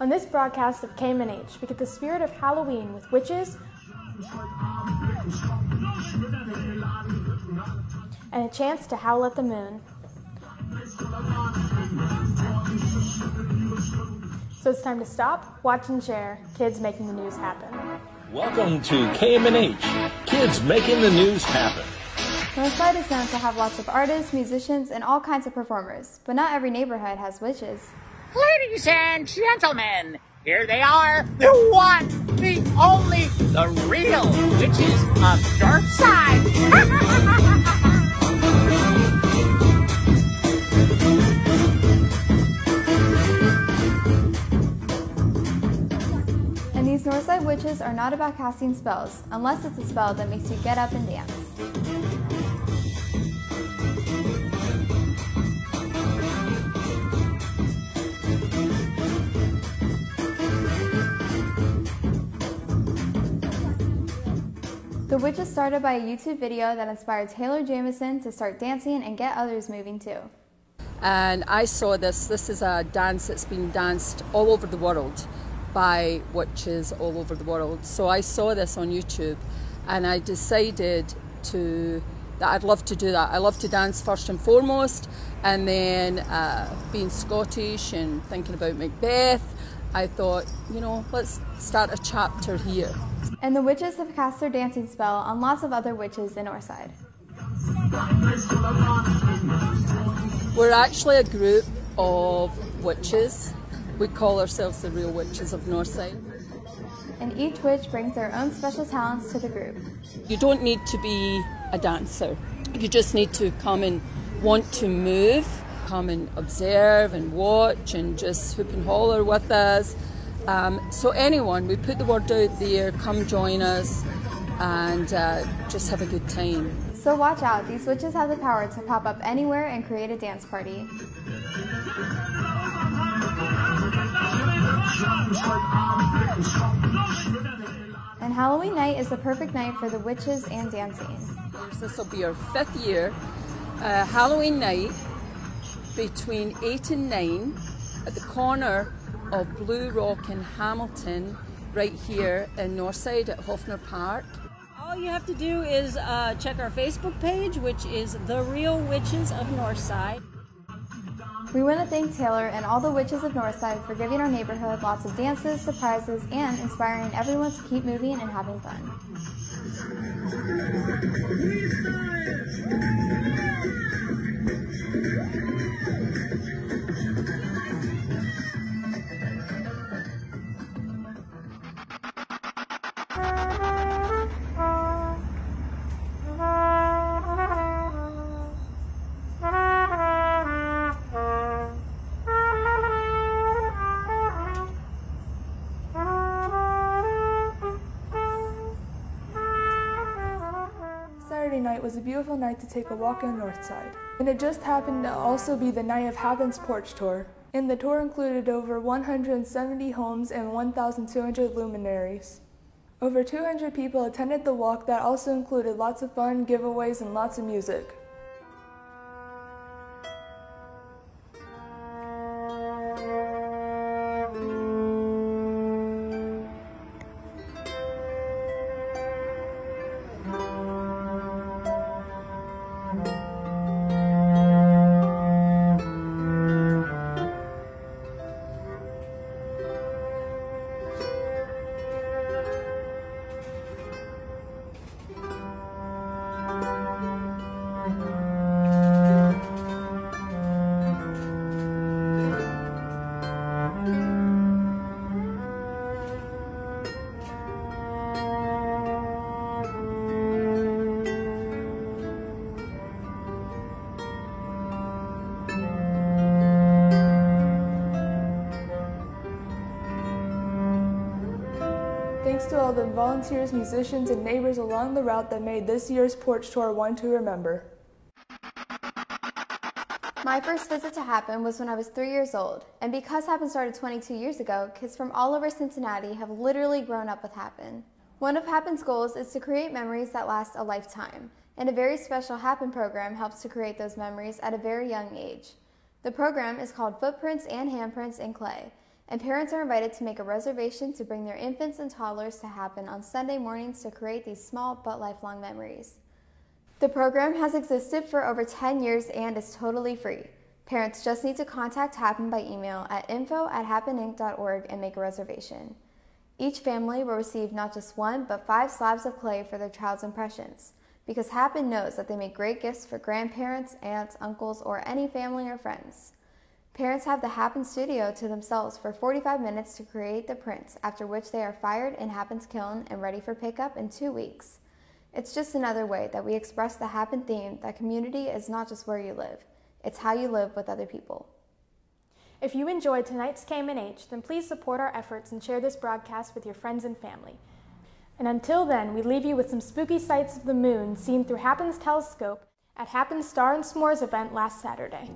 On this broadcast of KMNH, we get the spirit of Halloween with witches and a chance to howl at the moon. So it's time to stop, watch, and share kids making the news happen. Welcome to KMNH, Kids Making the News Happen. Northside is known to have lots of artists, musicians, and all kinds of performers, but not every neighborhood has witches. Ladies and gentlemen, here they are, the one, the only, the real witches of Northside. And these Northside witches are not about casting spells, unless it's a spell that makes you get up and dance. The Witches started by a YouTube video that inspired Taylor Jamison to start dancing and get others moving too. And I saw this. This is a dance that's been danced all over the world by witches all over the world. So I saw this on YouTube and I decided to that I'd love to do that. I love to dance first and foremost, and then uh, being Scottish and thinking about Macbeth, I thought, you know, let's start a chapter here. And the witches have cast their dancing spell on lots of other witches in Northside. We're actually a group of witches. We call ourselves the Real Witches of Northside. And each witch brings their own special talents to the group. You don't need to be a dancer. You just need to come and want to move, come and observe and watch and just hoop and holler with us. Um, so anyone, we put the word out there, come join us and uh, just have a good time. So watch out, these witches have the power to pop up anywhere and create a dance party. And Halloween night is the perfect night for the witches and dancing. This will be our fifth year. Uh, Halloween night between 8 and 9 at the corner of Blue Rock and Hamilton, right here in Northside at Hoffner Park. All you have to do is uh, check our Facebook page, which is The Real Witches of Northside. We want to thank Taylor and all the witches of Northside for giving our neighborhood lots of dances, surprises, and inspiring everyone to keep moving and having fun. Night was a beautiful night to take a walk in Northside. And it just happened to also be the night of Happens Porch Tour. And the tour included over 170 homes and 1,200 luminaries. Over 200 people attended the walk that also included lots of fun, giveaways, and lots of music. To all the volunteers, musicians, and neighbors along the route that made this year's porch tour one to remember. My first visit to Happen was when I was three years old, and because Happen started 22 years ago, kids from all over Cincinnati have literally grown up with Happen. One of Happen's goals is to create memories that last a lifetime, and a very special Happen program helps to create those memories at a very young age. The program is called Footprints and Handprints in Clay, and parents are invited to make a reservation to bring their infants and toddlers to Happen on Sunday mornings to create these small but lifelong memories. The program has existed for over 10 years and is totally free. Parents just need to contact Happen by email at info at happeninc.org and make a reservation. Each family will receive not just one, but five slabs of clay for their child's impressions, because Happen knows that they make great gifts for grandparents, aunts, uncles, or any family or friends. Parents have the Happen studio to themselves for 45 minutes to create the prints, after which they are fired in Happen's kiln and ready for pickup in two weeks. It's just another way that we express the Happen theme that community is not just where you live. It's how you live with other people. If you enjoyed tonight's KMNH, then please support our efforts and share this broadcast with your friends and family. And until then, we leave you with some spooky sights of the moon seen through Happen's telescope at Happen's Star and S'mores event last Saturday.